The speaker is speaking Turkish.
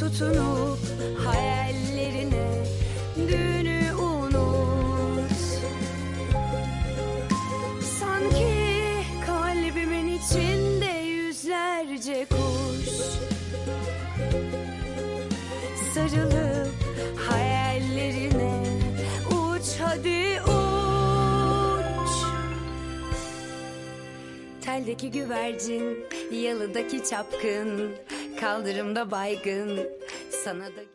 tutunup hayallerine dünü unut. Sanki kalbimin içinde yüzlerce kuş Sarılıp hayallerine uç hadi uç. Teldeki güvercin, yalıdaki çapkın, kaldırımda baygın, sana da